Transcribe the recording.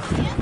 Yeah.